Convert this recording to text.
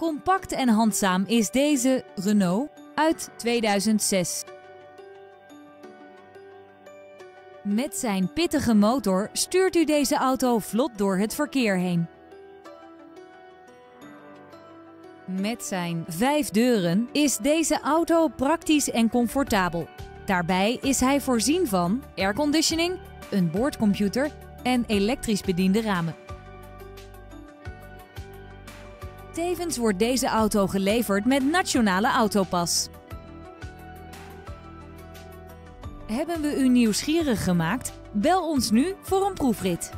Compact en handzaam is deze Renault uit 2006. Met zijn pittige motor stuurt u deze auto vlot door het verkeer heen. Met zijn vijf deuren is deze auto praktisch en comfortabel. Daarbij is hij voorzien van airconditioning, een boordcomputer en elektrisch bediende ramen. Tevens wordt deze auto geleverd met nationale autopas. Hebben we u nieuwsgierig gemaakt? Bel ons nu voor een proefrit.